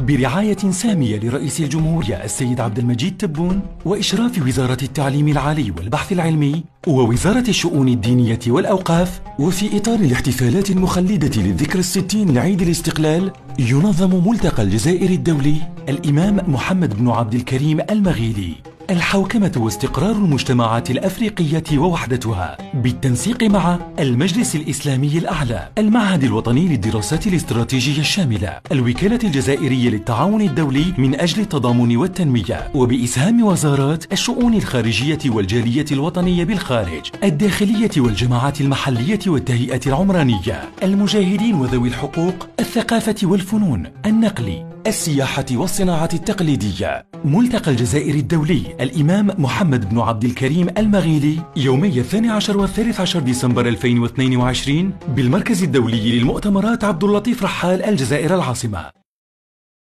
برعاية سامية لرئيس الجمهورية السيد عبد المجيد تبون وإشراف وزارة التعليم العالي والبحث العلمي ووزارة الشؤون الدينية والأوقاف وفي إطار الاحتفالات المخلدة للذكرى الستين لعيد الاستقلال ينظم ملتقى الجزائر الدولي الإمام محمد بن عبد الكريم المغيلي. الحوكمة واستقرار المجتمعات الأفريقية ووحدتها بالتنسيق مع المجلس الإسلامي الأعلى المعهد الوطني للدراسات الاستراتيجية الشاملة الوكالة الجزائرية للتعاون الدولي من أجل التضامن والتنمية وبإسهام وزارات الشؤون الخارجية والجالية الوطنية بالخارج الداخلية والجماعات المحلية والتهيئة العمرانية المجاهدين وذوي الحقوق الثقافة والفنون النقل السياحة والصناعة التقليدية. ملتقى الجزائر الدولي الإمام محمد بن عبد الكريم المغيلي يومي الثاني عشر والثالث عشر ديسمبر 2022 بالمركز الدولي للمؤتمرات عبد اللطيف رحال الجزائر العاصمة.